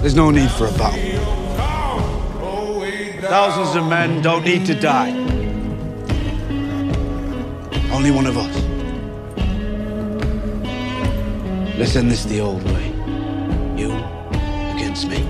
There's no need for a battle. Thousands of men don't need to die. Only one of us. Let's end this the old way. You against me.